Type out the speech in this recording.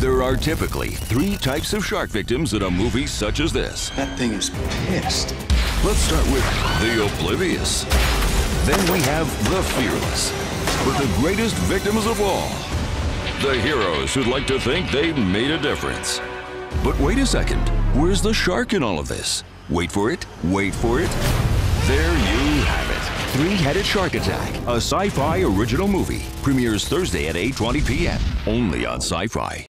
There are typically three types of shark victims in a movie such as this. That thing is pissed. Let's start with the oblivious. Then we have the fearless. But the greatest victims of all, the heroes who'd like to think they made a difference. But wait a second, where's the shark in all of this? Wait for it, wait for it. There you have it. Three-Headed Shark Attack, a Syfy original movie. Premieres Thursday at 8.20 p.m. Only on Syfy.